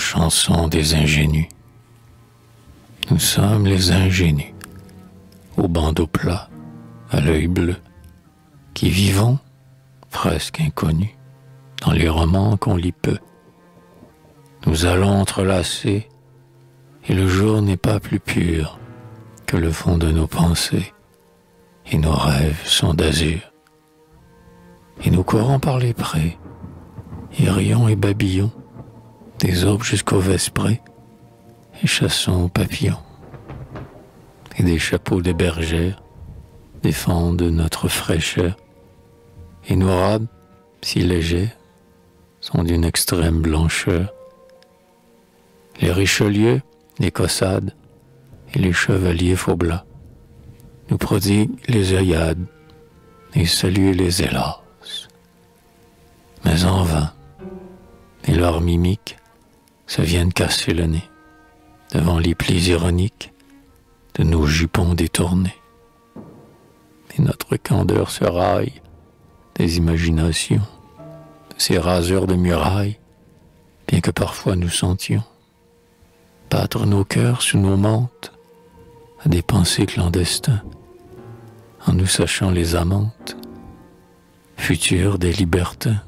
chanson des ingénus. Nous sommes les ingénus, au bandeau plat, à l'œil bleu, qui vivons, presque inconnus, dans les romans qu'on lit peu. Nous allons entrelacer, et le jour n'est pas plus pur que le fond de nos pensées, et nos rêves sont d'azur. Et nous courons par les prés, et rions et babillons, des aubes jusqu'au vespré, et chassons aux papillons. Et des chapeaux des bergères défendent notre fraîcheur, et nos robes, si légers, sont d'une extrême blancheur. Les Richelieu, les Cossades et les chevaliers Faublas nous prodiguent les œillades et saluent les hélas. Mais en vain, et leurs mimiques se viennent casser le nez devant les plis ironiques de nos jupons détournés. Et notre candeur se raille des imaginations, de ces raseurs de murailles, bien que parfois nous sentions battre nos cœurs sous nos mantes à des pensées clandestins, en nous sachant les amantes, futures des libertins.